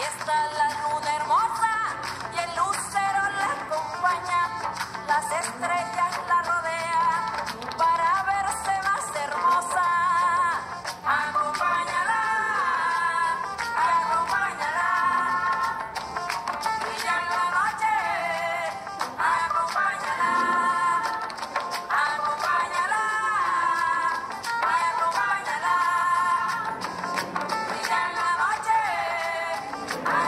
Está Thank you.